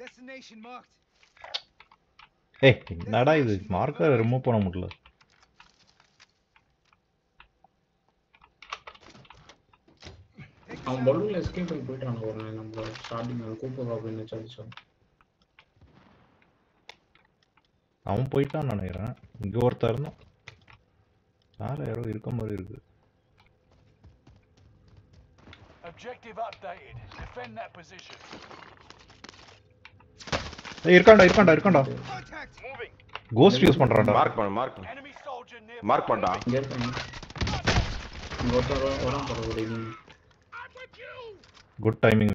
Destination marked. ஏய் என்னடா இது மார்க்கர் ரிமூவ் பண்ண முடியல அவன். பலூன்ல எஸ்கேப் பண்ணி போயிட்டான் ஒரு நாள் நம்ம ஸ்டார்டிங் கூப்பிடுறோம் அப்படின்னு அடிச்சோம் அவன் போயிட்டான்னு நினைக்கிறேன் இங்க ஒருத்தர் இருந்தான் மேல யாரோ இருக்க மாதிரி இருக்கு Objective updated. Defend that position. ஏய் இருக்காண்டா இருக்காண்டா இருக்காண்டா Contact. Moving. கோஸ்ட் யூஸ் பண்றான்டா மார்க் பண்ணு மார்க் பண்ணு Enemy soldier near. மார்க் பண்ணா இங்க இருக்காங்க இங்க ஒருத்தர் வர- வரான் போற ஒரு குட் டைமிங்